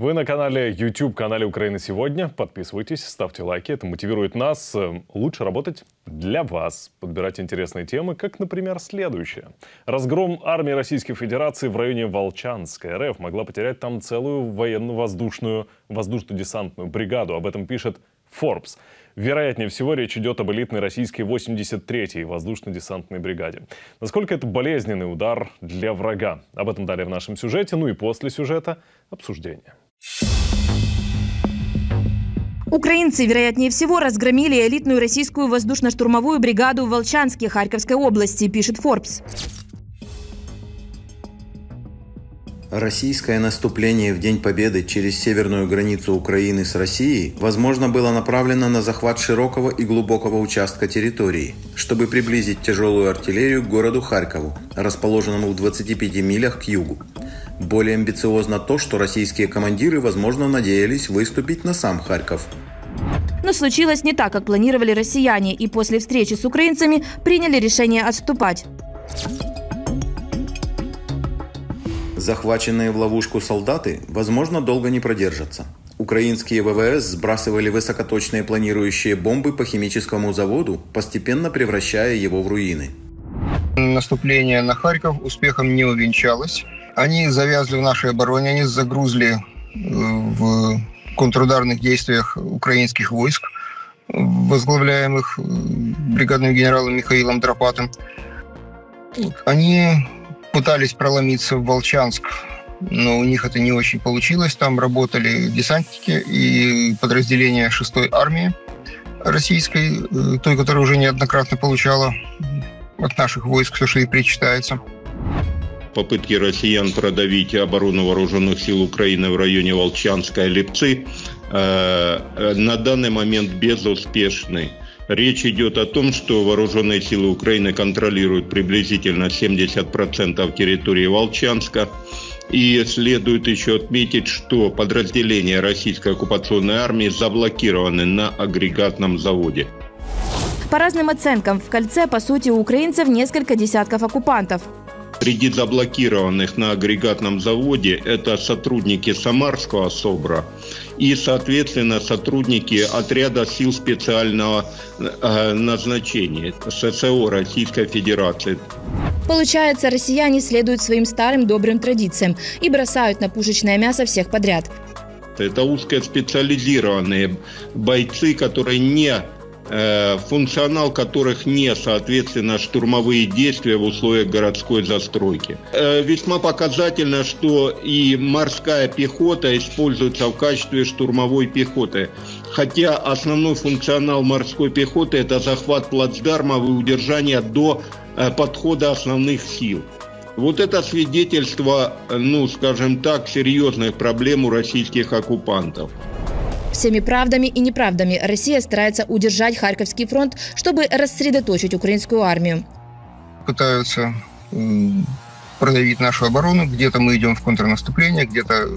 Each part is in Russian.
Вы на канале YouTube, канале Украины сегодня. Подписывайтесь, ставьте лайки. Это мотивирует нас э, лучше работать для вас. Подбирать интересные темы, как, например, следующее. Разгром армии Российской Федерации в районе Волчанска. РФ могла потерять там целую военно-воздушную, воздушно-десантную бригаду. Об этом пишет Forbes. Вероятнее всего, речь идет об элитной российской 83-й воздушно-десантной бригаде. Насколько это болезненный удар для врага? Об этом далее в нашем сюжете. Ну и после сюжета обсуждение. Украинцы, вероятнее всего, разгромили элитную российскую воздушно-штурмовую бригаду в Волчанске Харьковской области, пишет Forbes. Российское наступление в День Победы через северную границу Украины с Россией, возможно, было направлено на захват широкого и глубокого участка территории, чтобы приблизить тяжелую артиллерию к городу Харькову, расположенному в 25 милях к югу. Более амбициозно то, что российские командиры, возможно, надеялись выступить на сам Харьков. Но случилось не так, как планировали россияне, и после встречи с украинцами приняли решение отступать. Захваченные в ловушку солдаты, возможно, долго не продержатся. Украинские ВВС сбрасывали высокоточные планирующие бомбы по химическому заводу, постепенно превращая его в руины. Наступление на Харьков успехом не увенчалось. Они завязли в нашей обороне, они загрузли э, в контрударных действиях украинских войск, возглавляемых э, бригадным генералом Михаилом Дропатом. Они пытались проломиться в Волчанск, но у них это не очень получилось. Там работали десантники и подразделения 6-й армии российской, э, той, которая уже неоднократно получала от наших войск все, что ей причитается. Попытки россиян продавить оборону вооруженных сил Украины в районе Волчанска и Липцы э, э, на данный момент безуспешны. Речь идет о том, что вооруженные силы Украины контролируют приблизительно 70% территории Волчанска. И следует еще отметить, что подразделения российской оккупационной армии заблокированы на агрегатном заводе. По разным оценкам, в кольце, по сути, у украинцев несколько десятков оккупантов. Среди заблокированных на агрегатном заводе это сотрудники Самарского СОБРа и, соответственно, сотрудники отряда сил специального э, назначения ССО Российской Федерации. Получается, россияне следуют своим старым добрым традициям и бросают на пушечное мясо всех подряд. Это узкоспециализированные бойцы, которые не функционал которых не, соответственно, штурмовые действия в условиях городской застройки. Э, весьма показательно, что и морская пехота используется в качестве штурмовой пехоты. Хотя основной функционал морской пехоты – это захват плацдармов и удержание до э, подхода основных сил. Вот это свидетельство, ну, скажем так, серьезных проблем у российских оккупантов. Всеми правдами и неправдами Россия старается удержать Харьковский фронт, чтобы рассредоточить украинскую армию. Пытаются продавить нашу оборону. Где-то мы идем в контрнаступление, где-то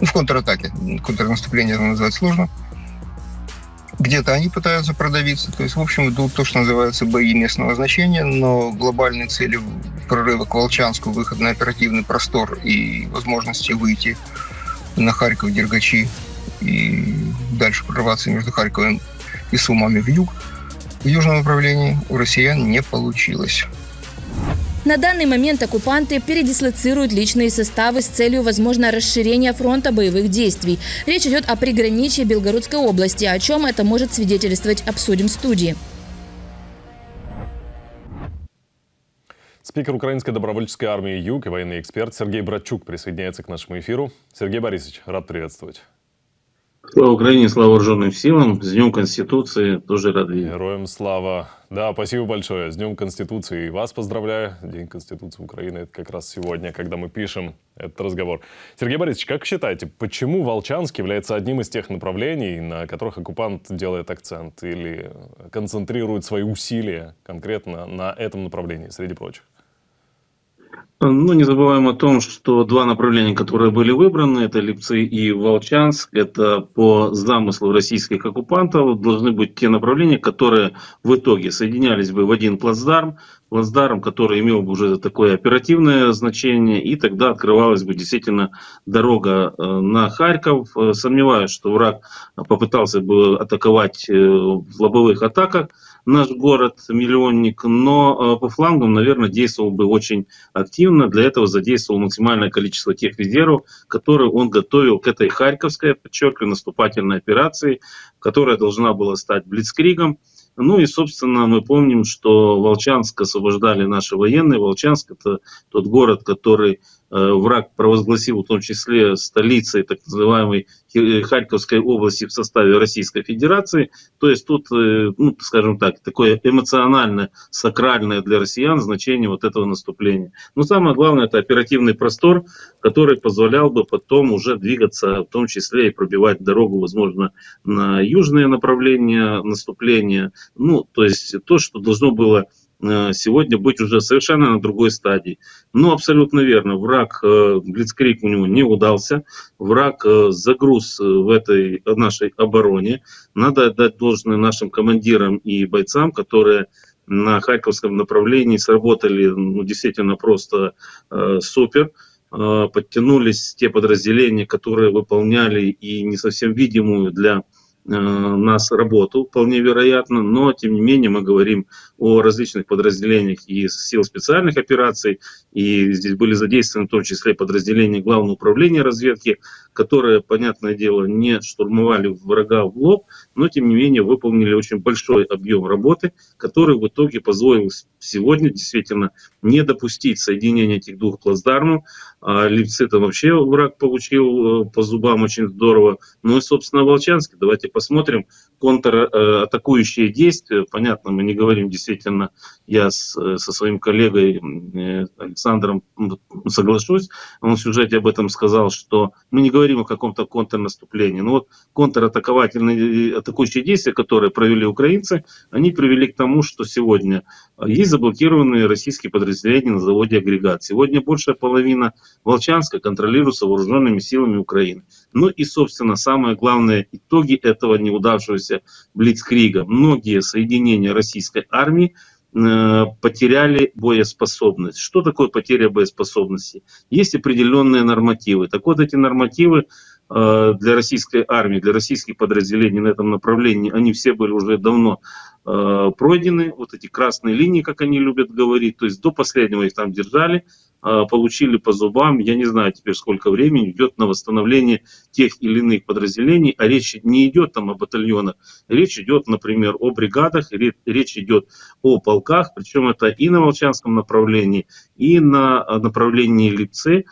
ну, в контратаке. Контрнаступление назвать сложно. Где-то они пытаются продавиться. То есть, в общем, идут то, что называется бои местного значения, но глобальные цели прорыва к Волчанску, выход на оперативный простор и возможности выйти на Харьков, Дергачи и дальше прорваться между Харьковом и Сумами в юг, в южном направлении у россиян не получилось. На данный момент оккупанты передислоцируют личные составы с целью, возможно, расширения фронта боевых действий. Речь идет о приграничье Белгородской области. О чем это может свидетельствовать, обсудим в студии. Спикер Украинской добровольческой армии «Юг» и военный эксперт Сергей Братчук присоединяется к нашему эфиру. Сергей Борисович, рад приветствовать. Слава Украине, слава вооруженным силам. С Днем Конституции тоже рад видеть. Героям слава. Да, спасибо большое. С Днем Конституции. И вас поздравляю. День Конституции Украины. Это как раз сегодня, когда мы пишем этот разговор. Сергей Борисович, как считаете, почему Волчанск является одним из тех направлений, на которых оккупант делает акцент или концентрирует свои усилия конкретно на этом направлении, среди прочих? Ну, не забываем о том, что два направления, которые были выбраны, это Липцы и Волчанск, это по замыслу российских оккупантов должны быть те направления, которые в итоге соединялись бы в один плацдарм, плацдарм, который имел бы уже такое оперативное значение, и тогда открывалась бы действительно дорога э, на Харьков. Э, сомневаюсь, что враг попытался бы атаковать э, в лобовых атаках наш город-миллионник, но по флангам, наверное, действовал бы очень активно. Для этого задействовал максимальное количество тех резервов, которые он готовил к этой Харьковской, подчеркиваю, наступательной операции, которая должна была стать Блицкригом. Ну и, собственно, мы помним, что Волчанск освобождали наши военные. Волчанск – это тот город, который Э, враг провозгласил в том числе столицей так называемой Харьковской области в составе Российской Федерации. То есть тут, э, ну, скажем так, такое эмоциональное, сакральное для россиян значение вот этого наступления. Но самое главное, это оперативный простор, который позволял бы потом уже двигаться, в том числе и пробивать дорогу, возможно, на южное направление наступления. Ну, то есть то, что должно было Э, сегодня быть уже совершенно на другой стадии. Ну, абсолютно верно, враг, э, Блицкрик у него не удался, враг э, загруз в этой нашей обороне. Надо отдать должное нашим командирам и бойцам, которые на Харьковском направлении сработали ну, действительно просто э, супер. Э, подтянулись те подразделения, которые выполняли и не совсем видимую для Э, нас работу, вполне вероятно, но тем не менее мы говорим о различных подразделениях и сил специальных операций, и здесь были задействованы в том числе подразделения Главного управления разведки, которые, понятное дело, не штурмовали врага в лоб, но тем не менее выполнили очень большой объем работы, который в итоге позволил сегодня действительно не допустить соединения этих двух плацдармов. А Липцы-то вообще враг получил э, по зубам очень здорово. Ну и, собственно, Волчанский. Давайте посмотрим контратакующие действия. Понятно, мы не говорим действительно, я с, э, со своим коллегой э, Александром соглашусь, он в сюжете об этом сказал, что мы не говорим о каком-то контрнаступлении. Но вот контратаковательные атакующие действия, которые провели украинцы, они привели к тому, что сегодня есть заблокированные российские подразделения на заводе «Агрегат». Сегодня большая половина Волчанска контролируется вооруженными силами Украины. Ну и, собственно, самое главное, итоги этого неудавшегося Блицкрига. Многие соединения российской армии э, потеряли боеспособность. Что такое потеря боеспособности? Есть определенные нормативы. Так вот, эти нормативы для российской армии, для российских подразделений на этом направлении, они все были уже давно э, пройдены. Вот эти красные линии, как они любят говорить, то есть до последнего их там держали. А, получили по зубам, я не знаю теперь сколько времени, идет на восстановление тех или иных подразделений, а речь не идет там о батальонах, речь идет, например, о бригадах, речь идет о полках, причем это и на Волчанском направлении, и на направлении Липцы,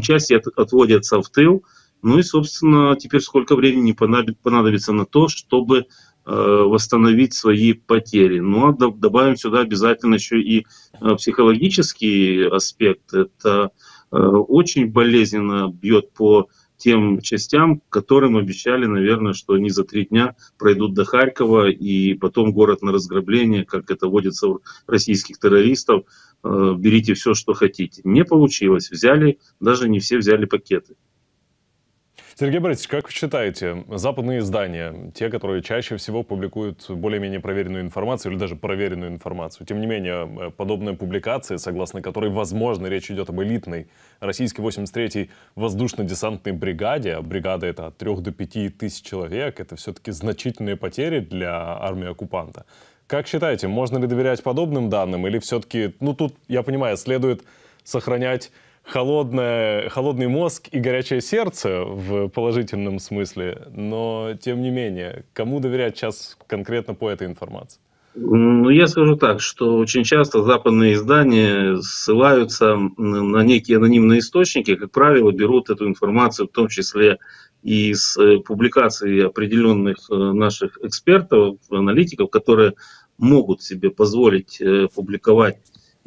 части отводятся в тыл, ну и, собственно, теперь сколько времени понадобится на то, чтобы Э, восстановить свои потери. Ну а добавим сюда обязательно еще и э, психологический аспект. Это э, очень болезненно бьет по тем частям, которым обещали, наверное, что они за три дня пройдут до Харькова и потом город на разграбление, как это водится у российских террористов, берите все, что хотите. Не получилось, взяли, даже не все взяли пакеты. Сергей Борисович, как вы считаете, западные издания, те, которые чаще всего публикуют более-менее проверенную информацию или даже проверенную информацию, тем не менее, э, подобная публикация, согласно которой, возможно, речь идет об элитной российской 83-й воздушно-десантной бригаде, а бригада это от 3 до 5 тысяч человек, это все-таки значительные потери для армии оккупанта. Как считаете, можно ли доверять подобным данным или все-таки, ну тут, я понимаю, следует сохранять холодное, холодный мозг и горячее сердце в положительном смысле, но тем не менее, кому доверять сейчас конкретно по этой информации? Ну, я скажу так, что очень часто западные издания ссылаются на некие анонимные источники, как правило, берут эту информацию, в том числе из э, публикаций определенных э, наших экспертов, аналитиков, которые могут себе позволить э, публиковать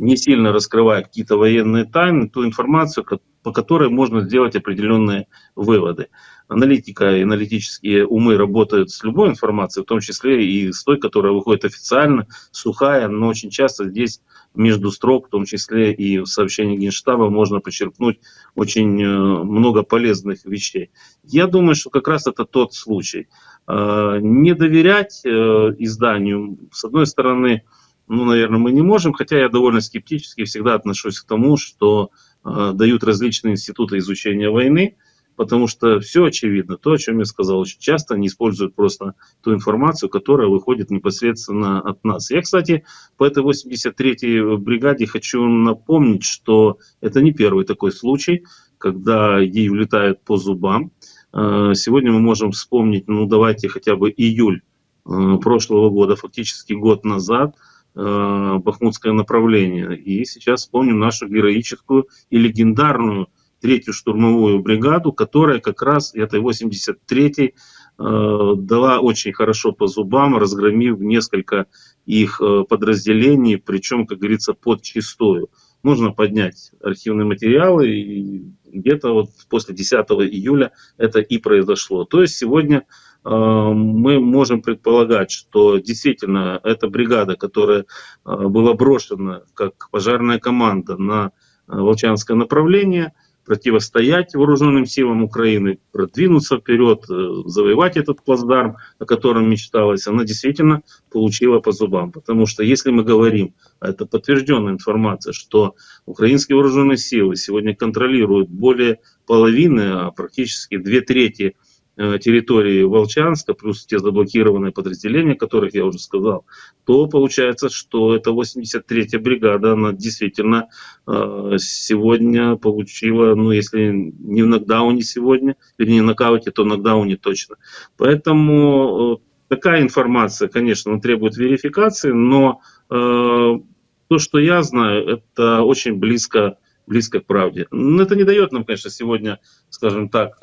не сильно раскрывая какие-то военные тайны, ту информацию, по которой можно сделать определенные выводы. Аналитика и аналитические умы работают с любой информацией, в том числе и с той, которая выходит официально, сухая, но очень часто здесь между строк, в том числе и в сообщении Генштаба, можно почерпнуть очень э, много полезных вещей. Я думаю, что как раз это тот случай. Э, не доверять э, изданию, с одной стороны, ну, наверное, мы не можем, хотя я довольно скептически всегда отношусь к тому, что э, дают различные институты изучения войны, потому что все очевидно, то, о чем я сказал, очень часто они используют просто ту информацию, которая выходит непосредственно от нас. Я, кстати, по этой 83-й бригаде хочу напомнить, что это не первый такой случай, когда ей влетают по зубам. Э, сегодня мы можем вспомнить, ну давайте хотя бы июль э, прошлого года, фактически год назад, Бахмутское направление. И сейчас вспомним нашу героическую и легендарную третью штурмовую бригаду, которая как раз этой 83-й дала очень хорошо по зубам, разгромив несколько их подразделений, причем, как говорится, под чистую. Нужно поднять архивные материалы и где-то вот после 10 июля это и произошло. То есть сегодня э, мы можем предполагать, что действительно эта бригада, которая э, была брошена как пожарная команда на э, Волчанское направление – противостоять вооруженным силам Украины, продвинуться вперед, э, завоевать этот плацдарм, о котором мечталось, она действительно получила по зубам. Потому что если мы говорим, а это подтвержденная информация, что украинские вооруженные силы сегодня контролируют более половины, а практически две трети территории Волчанска, плюс те заблокированные подразделения, о которых я уже сказал, то получается, что эта 83-я бригада, она действительно э, сегодня получила, ну если не в нокдауне сегодня, или не в нокауте, то в нокдауне точно. Поэтому э, такая информация, конечно, требует верификации, но то, что я знаю, это очень близко, близко к правде. Но это не дает нам, конечно, сегодня, скажем так,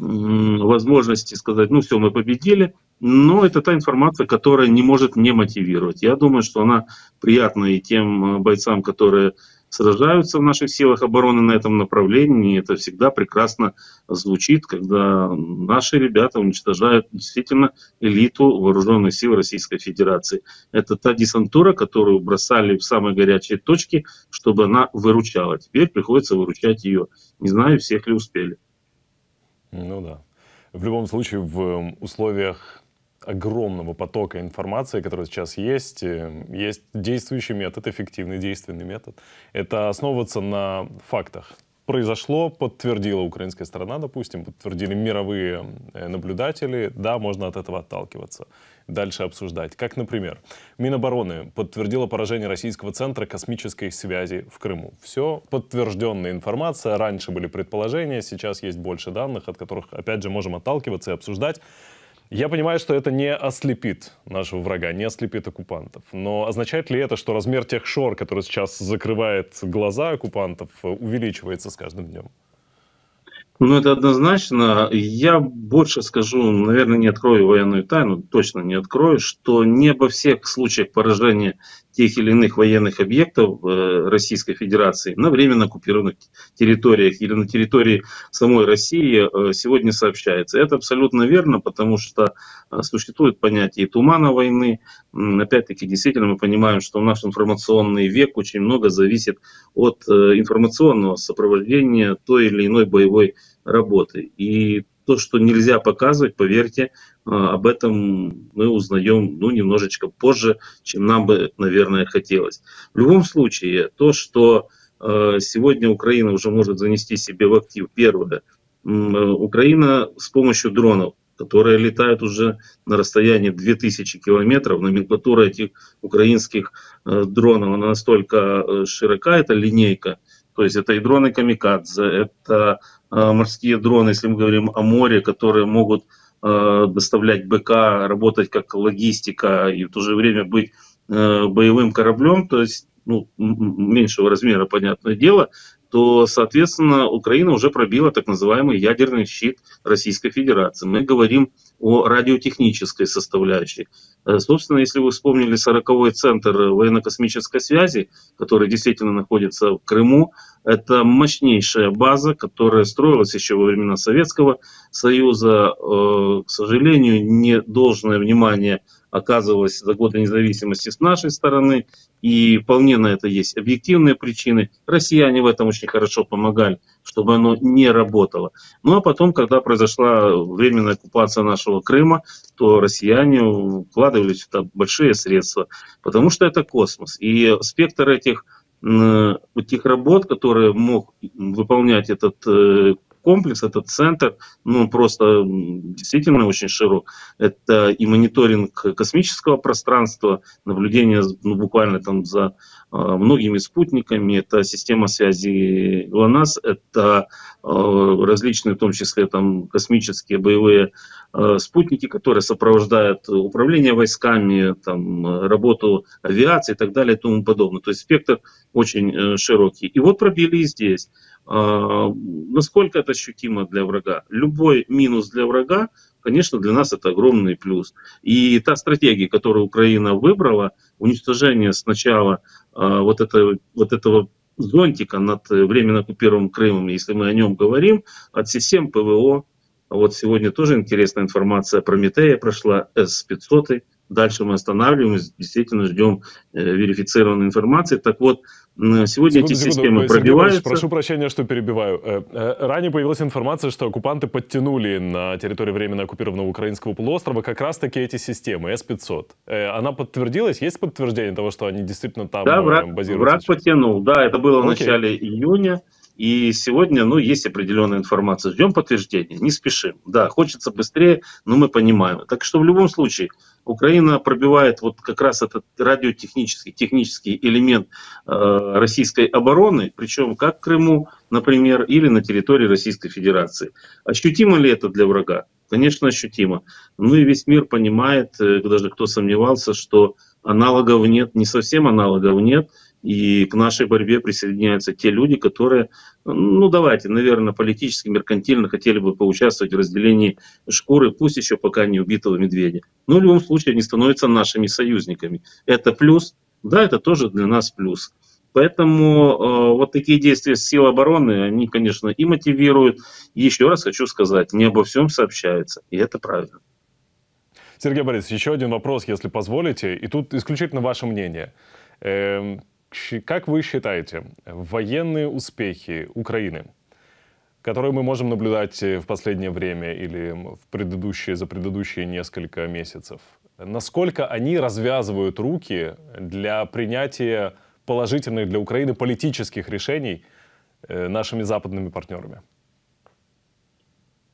возможности сказать, ну все, мы победили, но это та информация, которая не может не мотивировать. Я думаю, что она приятна и тем э, бойцам, которые сражаются в наших силах обороны на этом направлении. Это всегда прекрасно звучит, когда наши ребята уничтожают действительно элиту вооруженных сил Российской Федерации. Это та десантура, которую бросали в самые горячие точки, чтобы она выручала. Теперь приходится выручать ее. Не знаю, всех ли успели. Ну да. В любом случае, в условиях огромного потока информации, который сейчас есть, э, есть действующий метод, эффективный действенный метод. Это основываться на фактах. Произошло, подтвердила украинская сторона, допустим, подтвердили мировые э, наблюдатели, да, можно от этого отталкиваться дальше обсуждать. Как, например, Минобороны подтвердила поражение российского центра космической связи в Крыму. Все подтвержденная информация. Раньше были предположения, сейчас есть больше данных, от которых, опять же, можем отталкиваться и обсуждать. Я понимаю, что это не ослепит нашего врага, не ослепит оккупантов. Но означает ли это, что размер тех шор, который сейчас закрывает глаза оккупантов, увеличивается с каждым днем? Ну, это однозначно. Я больше скажу, наверное, не открою военную тайну, точно не открою, что не обо всех случаях поражения тех или иных военных объектов э, Российской Федерации на временно оккупированных территориях или на территории самой России э, сегодня сообщается. Это абсолютно верно, потому что э, существует понятие тумана войны. Опять-таки, действительно, мы понимаем, что наш информационный век очень много зависит от информационного сопровождения той или иной боевой работы. И то, что нельзя показывать, поверьте, а, об этом мы узнаем ну, немножечко позже, чем нам бы, наверное, хотелось. В любом случае, то, что а, сегодня Украина уже может занести себе в актив, первое, Украина с помощью дронов, которые летают уже на расстоянии 2000 километров, номенклатура этих украинских а, дронов, она настолько широка, это линейка, то есть это и дроны Камикадзе, это морские дроны, если мы говорим о море, которые могут Э, доставлять БК, работать как логистика и в то же время быть э, боевым кораблем, то есть ну, меньшего размера, понятное дело, то, соответственно, Украина уже пробила так называемый ядерный щит Российской Федерации. Мы говорим о радиотехнической составляющей. Э, собственно, если вы вспомнили 40-й центр военно-космической связи, который действительно находится в Крыму, это мощнейшая база, которая строилась еще во времена Советского Союза. Э, к сожалению, не должное внимание оказывалось за годы независимости с нашей стороны, и вполне на это есть объективные причины. Россияне в этом очень хорошо помогали, чтобы оно не работало. Ну а потом, когда произошла временная оккупация нашего Крыма, то россияне вкладывали сюда большие средства, потому что это космос. И спектр этих этих работ, которые мог выполнять этот э, комплекс, этот центр, ну, просто действительно очень широк. Это и мониторинг космического пространства, наблюдение ну, буквально там за э, многими спутниками, это система связи ГЛОНАСС, это э, различные, в том числе там космические боевые э, спутники, которые сопровождают управление войсками, там, работу авиации и так далее и тому подобное. То есть спектр очень э, широкий. И вот пробили и здесь. А, насколько это ощутимо для врага? Любой минус для врага, конечно, для нас это огромный плюс. И та стратегия, которую Украина выбрала, уничтожение сначала а, вот, это, вот этого зонтика над временно оккупированным Крымом, если мы о нем говорим, от систем ПВО. Вот сегодня тоже интересная информация про Метея прошла, С-500. Дальше мы останавливаемся, действительно ждем э, верифицированной информации. Так вот, Сегодня секунду, эти секунду, системы пробиваются. Прошу прощения, что перебиваю. Э, э, ранее появилась информация, что оккупанты подтянули на территории временно оккупированного украинского полуострова как раз-таки эти системы С-500. Э, она подтвердилась? Есть подтверждение того, что они действительно там да, враг, базируются? враг подтянул. Да, это было в начале июня. И сегодня, ну, есть определенная информация. Ждем подтверждения, не спешим. Да, хочется быстрее, но мы понимаем. Так что в любом случае, Украина пробивает вот как раз этот радиотехнический, технический элемент э, российской обороны, причем как в Крыму, например, или на территории Российской Федерации. Ощутимо ли это для врага? Конечно, ощутимо. Ну и весь мир понимает, э, даже кто сомневался, что аналогов нет, не совсем аналогов нет, и к нашей борьбе присоединяются те люди, которые, ну давайте, наверное, политически, меркантильно хотели бы поучаствовать в разделении шкуры, пусть еще пока не убитого медведя. Но в любом случае они становятся нашими союзниками. Это плюс, да, это тоже для нас плюс. Поэтому э, вот такие действия сил обороны, они, конечно, и мотивируют. Еще раз хочу сказать, не обо всем сообщается, и это правильно. Сергей Борисович, еще один вопрос, если позволите, и тут исключительно ваше мнение. Эм, как вы считаете, военные успехи Украины, которые мы можем наблюдать в последнее время или в предыдущие, за предыдущие несколько месяцев, насколько они развязывают руки для принятия положительных для Украины политических решений э, нашими западными партнерами?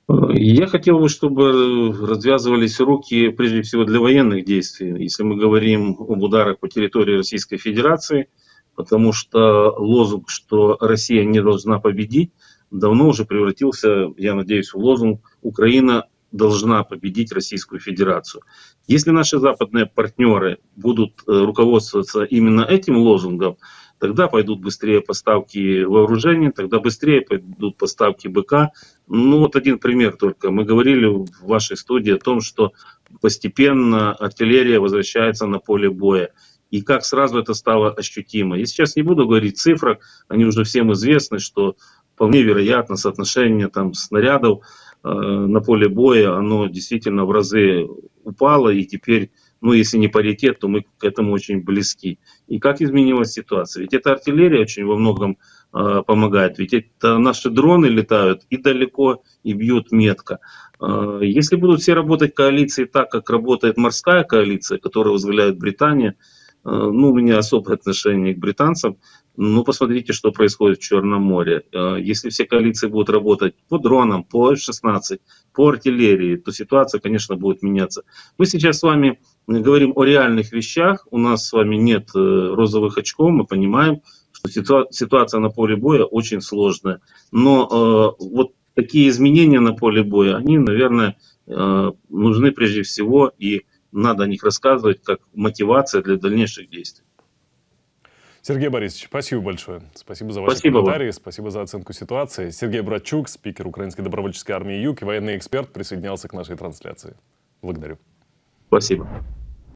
Я хотел бы, чтобы развязывались руки прежде всего для военных действий. Если мы говорим об ударах по территории Российской Федерации – потому что лозунг, что Россия не должна победить, давно уже превратился, я надеюсь, в лозунг «Украина должна победить Российскую Федерацию». Если наши западные партнеры будут э, руководствоваться именно этим лозунгом, тогда пойдут быстрее поставки вооружений, тогда быстрее пойдут поставки БК. Ну вот один пример только. Мы говорили в вашей студии о том, что постепенно артиллерия возвращается на поле боя и как сразу это стало ощутимо. Я сейчас не буду говорить цифрах, они уже всем известны, что вполне вероятно соотношение там, снарядов э, на поле боя, оно действительно в разы упало, и теперь, ну если не паритет, то мы к этому очень близки. И как изменилась ситуация? Ведь эта артиллерия очень во многом э, помогает, ведь это наши дроны летают и далеко, и бьют метко. Э, если будут все работать коалиции так, как работает морская коалиция, которую возглавляет Британия, ну, у меня особое отношение к британцам, ну, посмотрите, что происходит в Черном море. Э, если все коалиции будут работать по дронам, по F-16, по артиллерии, то ситуация, конечно, будет меняться. Мы сейчас с вами говорим о реальных вещах. У нас с вами нет э, розовых очков, мы понимаем, что ситуация на поле боя очень сложная. Но вот такие изменения на поле боя, они, наверное, нужны прежде всего и надо о них рассказывать как мотивация для дальнейших действий. Сергей Борисович, спасибо большое. Спасибо за ваши спасибо комментарии, вам. спасибо за оценку ситуации. Сергей Братчук, спикер Украинской добровольческой армии «Юг» и военный эксперт присоединялся к нашей трансляции. Благодарю. Спасибо.